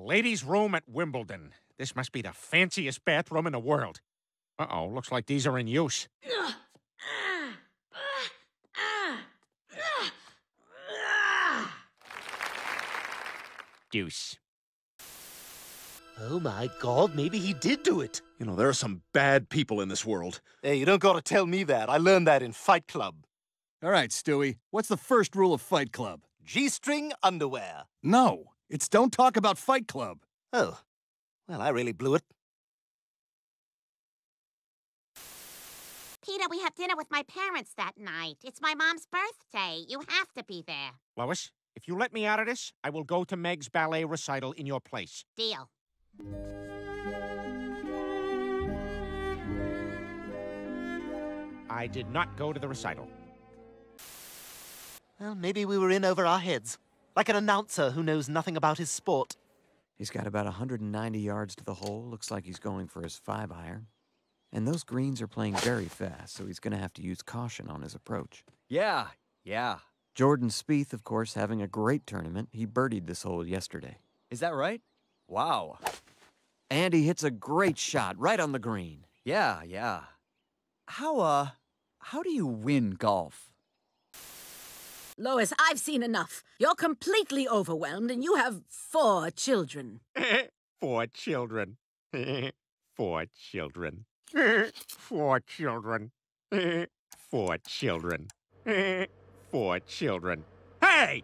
ladies' room at Wimbledon. This must be the fanciest bathroom in the world. Uh oh, looks like these are in use. Deuce. Oh my god, maybe he did do it. You know, there are some bad people in this world. Hey, you don't gotta tell me that. I learned that in Fight Club. All right, Stewie, what's the first rule of Fight Club? G string underwear. No, it's don't talk about Fight Club. Oh, well, I really blew it. Peter, we have dinner with my parents that night. It's my mom's birthday. You have to be there. Lois, if you let me out of this, I will go to Meg's ballet recital in your place. Deal. I did not go to the recital. Well, maybe we were in over our heads. Like an announcer who knows nothing about his sport. He's got about 190 yards to the hole. Looks like he's going for his five iron. And those greens are playing very fast, so he's going to have to use caution on his approach. Yeah, yeah. Jordan Spieth, of course, having a great tournament. He birdied this hole yesterday. Is that right? Wow. And he hits a great shot right on the green. Yeah, yeah. How, uh, how do you win golf? Lois, I've seen enough. You're completely overwhelmed and you have four children. Four children. Four children. Four children. Four children. Four children. Hey!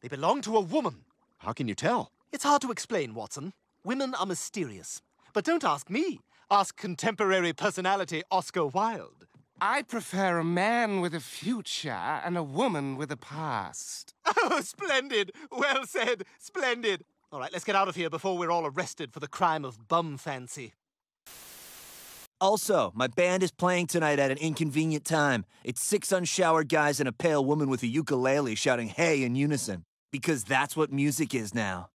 They belong to a woman. How can you tell? It's hard to explain, Watson. Women are mysterious. But don't ask me. Ask contemporary personality Oscar Wilde. I prefer a man with a future and a woman with a past. Oh, splendid! Well said. Splendid. All right, let's get out of here before we're all arrested for the crime of bum fancy. Also, my band is playing tonight at an inconvenient time. It's six unshowered guys and a pale woman with a ukulele shouting hey in unison. Because that's what music is now.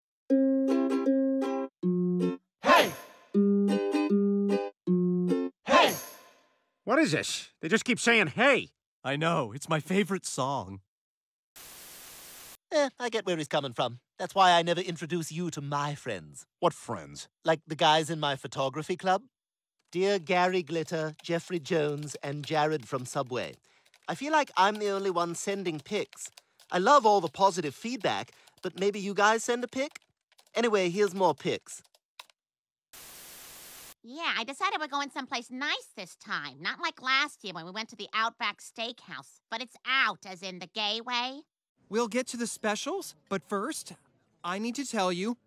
What is this? They just keep saying hey. I know, it's my favorite song. Eh, I get where he's coming from. That's why I never introduce you to my friends. What friends? Like the guys in my photography club. Dear Gary Glitter, Jeffrey Jones, and Jared from Subway. I feel like I'm the only one sending pics. I love all the positive feedback, but maybe you guys send a pic? Anyway, here's more pics. Yeah, I decided we're going someplace nice this time. Not like last year when we went to the Outback Steakhouse. But it's out, as in the gay way. We'll get to the specials, but first, I need to tell you,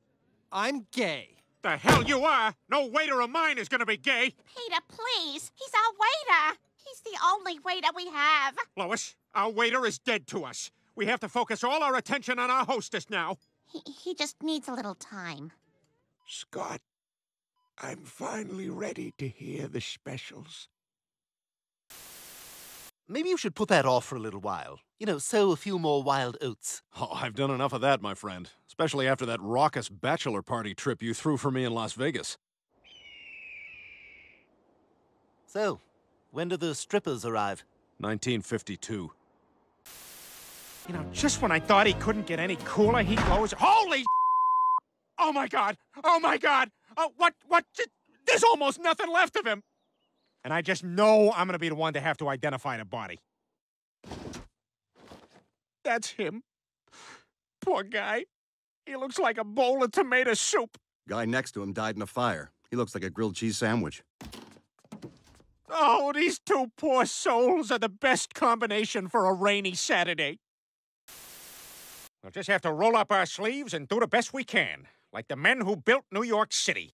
I'm gay. The hell you are! No waiter of mine is gonna be gay! Peter, please. He's our waiter. He's the only waiter we have. Lois, our waiter is dead to us. We have to focus all our attention on our hostess now. He, he just needs a little time. Scott, I'm finally ready to hear the specials. Maybe you should put that off for a little while. You know, sow a few more wild oats. Oh, I've done enough of that, my friend. Especially after that raucous bachelor party trip you threw for me in Las Vegas. So, when do the strippers arrive? 1952. You know, just when I thought he couldn't get any cooler, he goes, Holy Oh my god! Oh my god! Oh, what, what? There's almost nothing left of him! And I just know I'm gonna be the one to have to identify the body. That's him. Poor guy. He looks like a bowl of tomato soup. Guy next to him died in a fire. He looks like a grilled cheese sandwich. Oh, these two poor souls are the best combination for a rainy Saturday. We'll just have to roll up our sleeves and do the best we can, like the men who built New York City.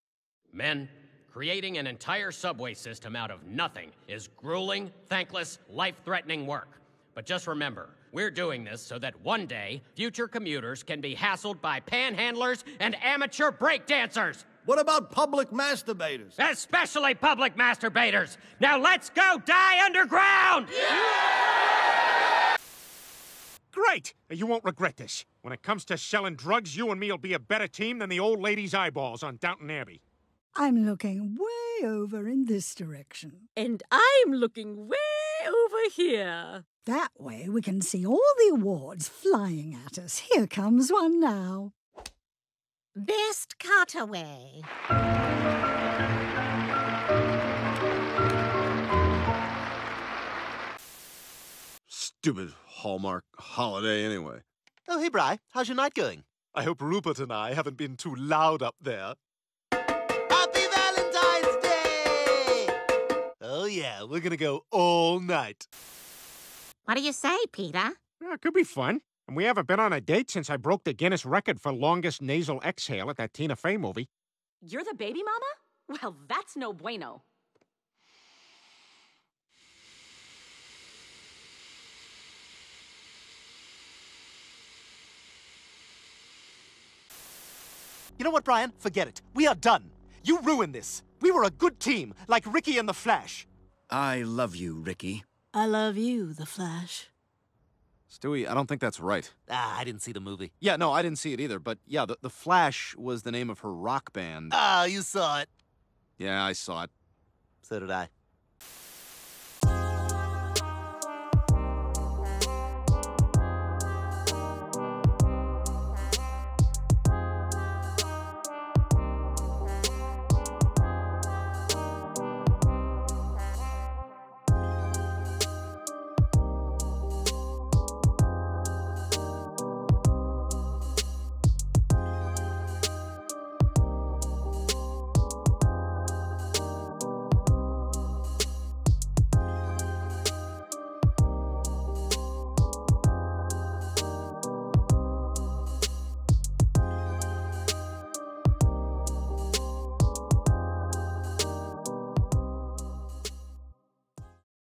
Men, creating an entire subway system out of nothing is grueling, thankless, life threatening work. But just remember, we're doing this so that one day future commuters can be hassled by panhandlers and amateur breakdancers. What about public masturbators? Especially public masturbators. Now let's go die underground! Great! You won't regret this. When it comes to selling drugs, you and me will be a better team than the old lady's eyeballs on Downton Abbey. I'm looking way over in this direction. And I'm looking way over here. That way we can see all the awards flying at us. Here comes one now. Best cutaway. Stupid Hallmark holiday, anyway. Oh, hey, Bry. How's your night going? I hope Rupert and I haven't been too loud up there. Happy Valentine's Day! Oh, yeah, we're gonna go all night. What do you say, Peter? Yeah, it could be fun. And we haven't been on a date since I broke the Guinness record for longest nasal exhale at that Tina Fey movie. You're the baby mama? Well, that's no bueno. Know what, Brian? Forget it. We are done. You ruined this. We were a good team, like Ricki and the Flash. I love you, Ricky. I love you, The Flash. Stewie, I don't think that's right. Ah, I didn't see the movie. Yeah, no, I didn't see it either. But yeah, the, the Flash was the name of her rock band. Ah, you saw it. Yeah, I saw it. So did I.